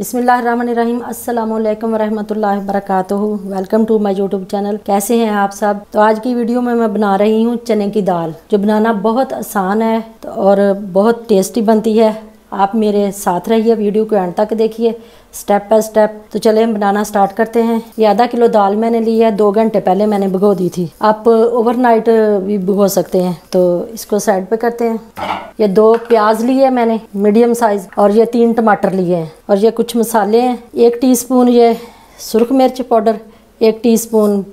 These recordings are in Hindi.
बिस्मिल्लाहिर्रहमानिर्रहीम। अस्सलाम वालेकुम रहमतुल्लाहि वबरकातुहू। Welcome to my YouTube channel. कैसे हैं आप सब? तो आज की वीडियो में मैं बना रही हूँ चने की दाल, जो बनाना बहुत आसान है और बहुत टेस्टी बनती है। आप मेरे साथ रहिए, वीडियो को एंड तक देखिए स्टेप बाय स्टेप तो चले हम बनाना स्टार्ट करते हैं। ये आधा किलो दाल मैंने ली है, दो घंटे पहले मैंने भिगो दी थी। आप ओवरनाइट भी भिगो सकते हैं। तो इसको साइड पे करते हैं। ये दो प्याज लिए है मैंने मीडियम साइज़ और ये तीन टमाटर लिए हैं। और ये कुछ मसाले हैं। एक टीस्पून ये सुरख मिर्च पाउडर, एक टीस्पून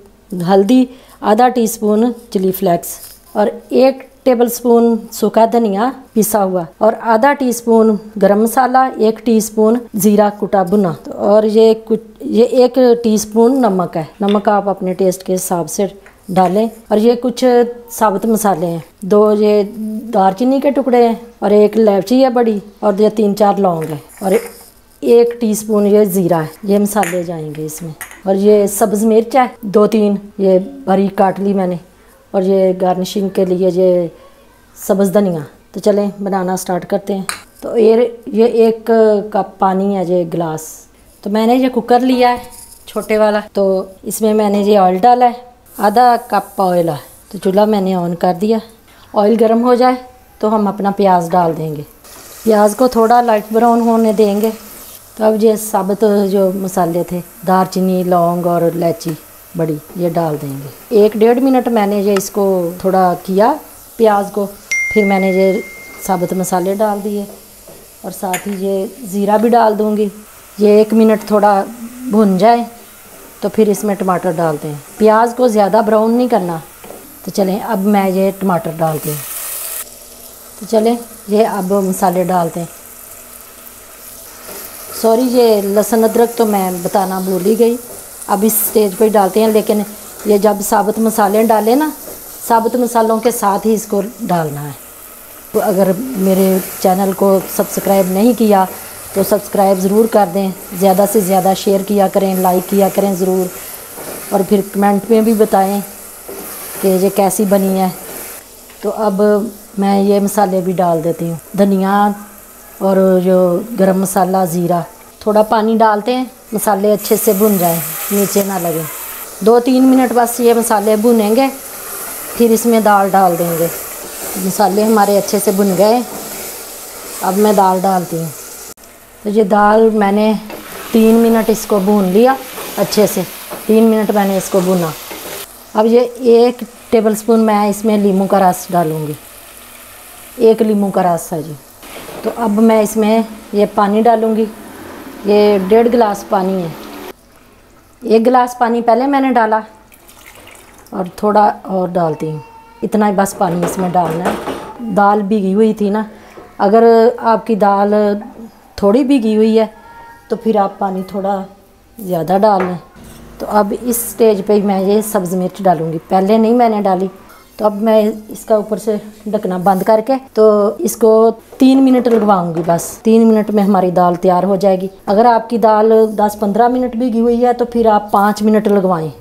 हल्दी, आधा टीस्पून चिली फ्लेक्स और एक टेबल स्पून सूखा धनिया पिसा हुआ और आधा टीस्पून गरम मसाला, एक टीस्पून जीरा कुटा भुना। और ये कुछ, ये एक टीस्पून नमक है। नमक आप अपने टेस्ट के हिसाब से डालें। और ये कुछ साबुत मसाले हैं। दो ये दारचीनी के टुकड़े हैं और एक इलायची है बड़ी और ये तीन चार लौंग है। और एक टीस्पून ये ज़ीरा है। ये मसाले जाएँगे इसमें। और ये सब्ज़ मिर्च है। दो तीन ये बारीक काट ली मैंने। और ये गार्निशिंग के लिए ये सब्ज़ धनिया तो चलें, बनाना स्टार्ट करते हैं। तो ये ये एक कप पानी है ये गिलास तो मैंने ये कुकर लिया है, छोटे वाला। तो इसमें मैंने ये ऑयल डाला है, आधा कप ऑयल है। तो चूल्हा मैंने ऑन कर दिया। ऑयल गर्म हो जाए तो हम अपना प्याज डाल देंगे। प्याज को थोड़ा लाइट ब्राउन होने देंगे। तो अब ये साबुत जो मसाले थे दारचीनी लौंग और इलायची। बड़ी, ये डाल देंगे। एक डेढ़ मिनट मैंने ये इसको थोड़ा किया, प्याज को। फिर मैंने ये साबुत मसाले डाल दिए और साथ ही ये ज़ीरा भी डाल दूँगी। ये एक मिनट थोड़ा भुन जाए तो फिर इसमें टमाटर डालते हैं। प्याज को ज़्यादा ब्राउन नहीं करना। तो चलें, अब मैं ये टमाटर डालती हूँ। तो चलें, ये अब मसाले डालते हैं। सॉरी ये लहसुन अदरक तो मैं बताना भूल ही गई। अब इस स्टेज पर डालते हैं, लेकिन ये जब साबुत मसाले डालें ना, साबुत मसालों के साथ ही इसको डालना है। तो अगर मेरे चैनल को सब्सक्राइब नहीं किया तो सब्सक्राइब ज़रूर कर दें। ज़्यादा से ज़्यादा शेयर किया करें लाइक किया करें ज़रूर। और फिर कमेंट में भी बताएँ कि ये कैसी बनी है। तो अब मैं ये मसाले भी डाल देती हूँ। धनिया और जो गरम मसाला, ज़ीरा, थोड़ा पानी डालते हैं, मसाले अच्छे से भुन जाएँ। नीचे ना लगे। दो तीन मिनट बस ये मसाले भुनेंगे, फिर इसमें दाल डाल देंगे। मसाले हमारे अच्छे से भुन गए। अब मैं दाल डालती हूँ। तो ये दाल मैंने तीन मिनट इसको भून लिया अच्छे से। तीन मिनट मैंने इसको भुना। अब ये एक टेबल स्पून मैं इसमें लीमू का रस डालूँगी। एक लीमू का रस है जी। तो अब मैं इसमें ये पानी डालूँगी। ये डेढ़ गिलास पानी है। एक गिलास पानी पहले मैंने डाला और थोड़ा और डालती हूँ। इतना ही बस पानी इसमें डालना है। दाल भीगी हुई थी ना। अगर आपकी दाल थोड़ी भीगी हुई है तो फिर आप पानी थोड़ा ज़्यादा डाल लें तो अब इस स्टेज पे मैं ये सब्ज़ मिर्च डालूँगी। पहले नहीं मैंने डाली। तो अब मैं इसका ऊपर से ढकना बंद करके तो इसको तीन मिनट लगवाऊँगी बस। तीन मिनट में हमारी दाल तैयार हो जाएगी। अगर आपकी दाल दस पंद्रह मिनट भिगी हुई है तो फिर आप पाँच मिनट लगवाएँ।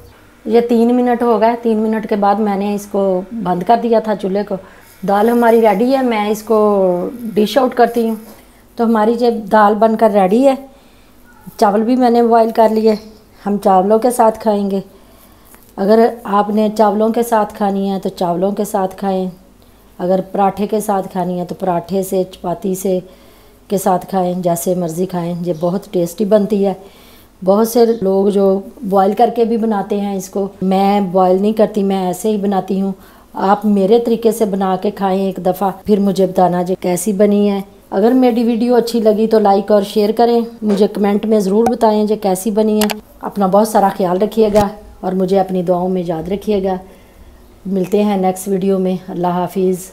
ये तीन मिनट हो गए। तीन मिनट के बाद मैंने इसको बंद कर दिया था चूल्हे को। दाल हमारी रेडी है। मैं इसको डिश आउट करती हूँ। तो हमारी जब दाल बनकर रेडी है, चावल भी मैंने बॉयल कर लिए। हम चावलों के साथ खाएँगे। अगर आपने चावलों के साथ खानी है तो चावलों के साथ खाएँ। अगर पराठे के साथ खानी है तो पराठे से, चपाती से के साथ खाएँ, जैसे मर्ज़ी खाएँ। ये बहुत टेस्टी बनती है। बहुत से लोग जो बॉईल करके भी बनाते हैं इसको, मैं बॉईल नहीं करती, मैं ऐसे ही बनाती हूँ। आप मेरे तरीके से बना के खाएँ एक दफ़ा, फिर मुझे बताना जो कैसी बनी है। अगर मेरी वीडियो अच्छी लगी तो लाइक और शेयर करें। मुझे कमेंट में ज़रूर बताएँ जो कैसी बनी है। अपना बहुत सारा ख्याल रखिएगा। और मुझे अपनी दुआओं में याद रखिएगा। मिलते हैं नेक्स्ट वीडियो में। अल्लाह हाफिज़।